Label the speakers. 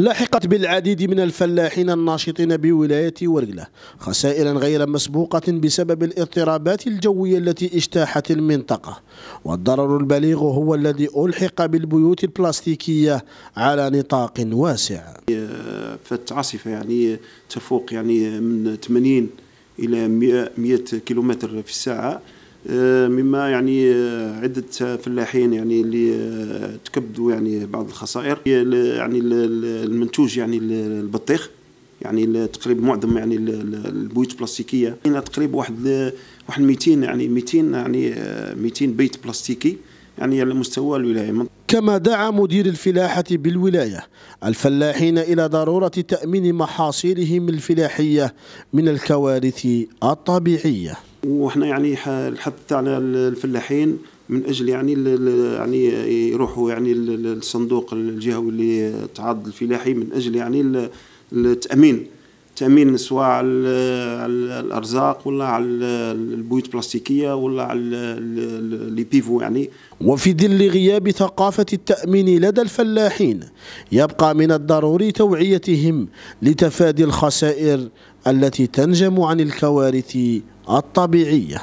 Speaker 1: لاحقت بالعديد من الفلاحين الناشطين بولاية ورقلة خسائر غير مسبوقة بسبب الاضطرابات الجوية التي اجتاحت المنطقة. والضرر البليغ هو الذي ألحق بالبيوت البلاستيكية على نطاق واسع.
Speaker 2: فات عاصفة يعني تفوق يعني من 80 إلى 100 كيلومتر في الساعة. مما يعني آه، عدة فلاحين يعني اللي آه، تكبدوا يعني بعض الخسائر. يعني المنتوج يعني البطيخ يعني تقريبا معظم يعني البيوت البلاستيكية. يعني تقريبا واحد واحد 200 يعني 200 يعني 200 بيت بلاستيكي يعني على مستوى الولاية.
Speaker 1: كما دعا مدير الفلاحة بالولاية الفلاحين إلى ضرورة تأمين محاصيلهم الفلاحية من الكوارث الطبيعية.
Speaker 2: وحنا يعني الحث على الفلاحين من أجل يعني يعني يروحوا يعني الصندوق الجهوي اللي تعاضد الفلاحي من أجل يعني التأمين. تأمين سواء على الأرزاق ولا على البيوت البلاستيكية ولا على لي بيفو يعني.
Speaker 1: وفي ظل غياب ثقافة التأمين لدى الفلاحين يبقى من الضروري توعيتهم لتفادي الخسائر التي تنجم عن الكوارث الطبيعية.